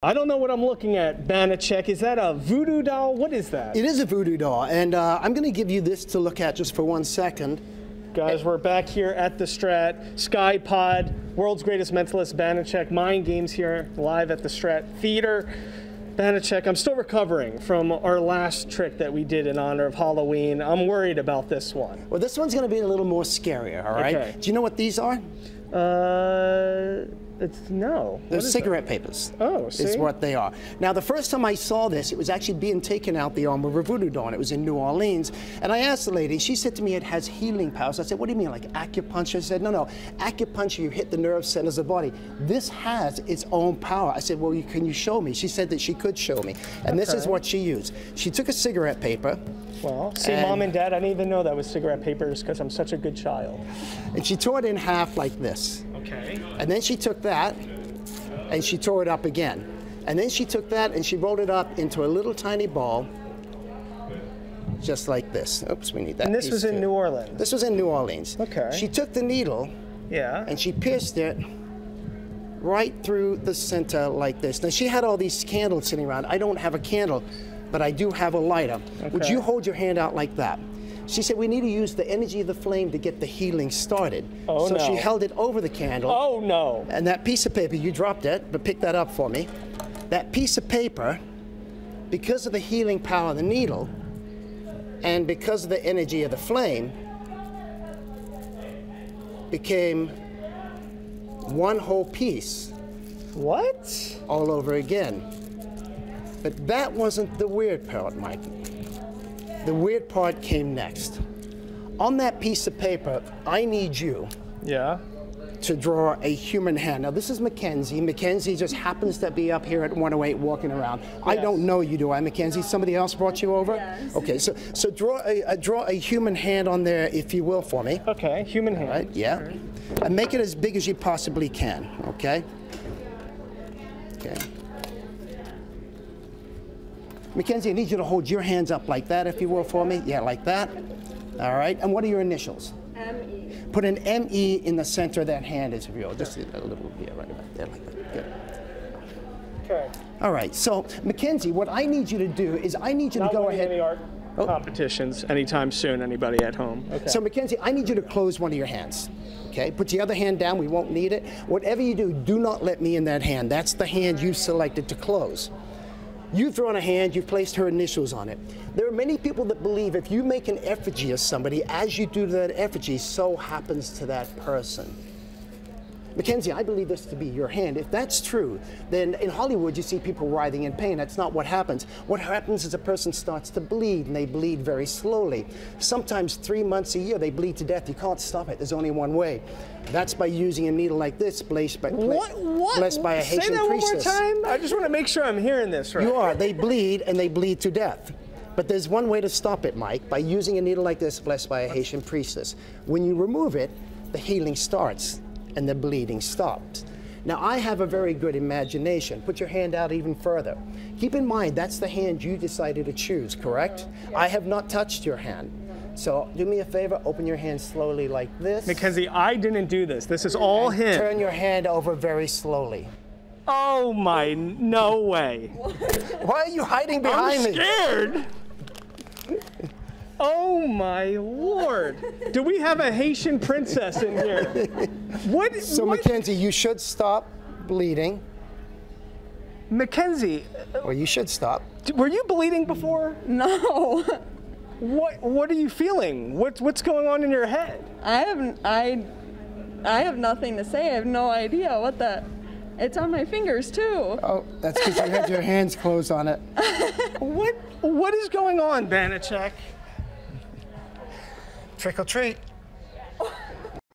I don't know what I'm looking at, Banachek. Is that a voodoo doll? What is that? It is a voodoo doll, and uh, I'm going to give you this to look at just for one second. Guys, we're back here at the Strat, SkyPod, world's greatest mentalist, Banachek, Mind Games here, live at the Strat Theater. Banachek, I'm still recovering from our last trick that we did in honor of Halloween. I'm worried about this one. Well, this one's going to be a little more scarier, all right? Okay. Do you know what these are? Uh, it's no. They're is cigarette papers. Oh, see? Is what they are. Now, the first time I saw this, it was actually being taken out the arm of a voodoo doll, it was in New Orleans. And I asked the lady, she said to me it has healing powers. I said, what do you mean, like acupuncture? She said, no, no, acupuncture, you hit the nerve centers of the body. This has its own power. I said, well, you, can you show me? She said that she could show me. And this is what she used. She took a cigarette paper, Well, see, And- mom and dad, I didn't even know that was cigarette papers because I'm such a good child. and she tore it in half like this. Okay. And then she took that and she tore it up again. And then she took that and she rolled it up into a little tiny ball, just like this. Oops, we need that. And this was in too. New Orleans. This was in New Orleans. Okay. She took the needle Yeah. and she pierced it right through the center like this. Now she had all these candles sitting around. I don't have a candle, but I do have a lighter. Would you hold your hand out like that? She said we need to use the energy of the flame to get the healing started. Oh, so she held it over the candle. oh no. And that piece of paper, you dropped it, but pick that up for me. That piece of paper, because of the healing power of the needle, and because of the energy of the flame, became one whole piece What? all over again. But that wasn't the weird part, Mike. The weird part came next. On that piece of paper, I need you Yeah. to draw a human hand. Now, this is Mackenzie. Mackenzie just happens to be up here at 108 walking around. I don't know you, do I, Mackenzie? Somebody else brought you over? Yes. Okay, so, so draw, a, uh, draw a human hand on there, if you will, for me. Okay. Human hand. Right? Yeah. And make it as big as you possibly can, okay? Okay. Mackenzie, I need you to hold your hands up like that, if you will, for me. Yeah, like that. All right. And what are your initials? M-E. Put an ME in the center of that hand if you will. Just a little, yeah, right about there, like that. Good. Okay. All right. So, Mackenzie, what I need you to do is I need you to Not go winning ahead. any art Oh. competitions anytime soon. Anybody at home? Okay. So, Mackenzie, I need you to close one of your hands. Okay? Put the other hand down. We won't need it. Whatever you do, do not let me in that hand. That's the hand you selected to close. You've thrown a hand, you've placed her initials on it. There are many people that believe if you make an effigy of somebody, as you do to that effigy, so happens to that person. Mackenzie, I believe this to be your hand. If that's true, then in Hollywood you see people writhing in pain. That's not what happens. What happens is a person starts to bleed, and they bleed very slowly. Sometimes three months a year they bleed to death. You can't stop it. There's only one way. That's by using a needle like this, blessed by, what? What? blessed by a Say Haitian that one more priestess. time. I just want to make sure I'm hearing this right. You are. They bleed and they bleed to death. But there's one way to stop it, Mike, by using a needle like this, blessed by a Haitian priestess. When you remove it, the healing starts and the bleeding stops. Now, I have a very good imagination. Put your hand out even further. Keep in mind, that's the hand you decided to choose, correct? I have not touched your hand. So do me a favor, open your hand slowly like this. Mackenzie, I didn't do this. This is all him. Turn your hand over very slowly. Oh my, no way. Why are you hiding behind me? I'm me? Scared. Oh my lord. Do we have a Haitian princess in here? What? So, what? Mackenzie, you should stop bleeding, Mackenzie, uh, Well, you should stop. were you bleeding before? No. What What are you feeling? What What's going on in your head? I have I I have nothing to say. I have no idea what the it's on my fingers too. Oh, that's because you had your hands closed on it. What What is going on, Banachek? Trick or treat.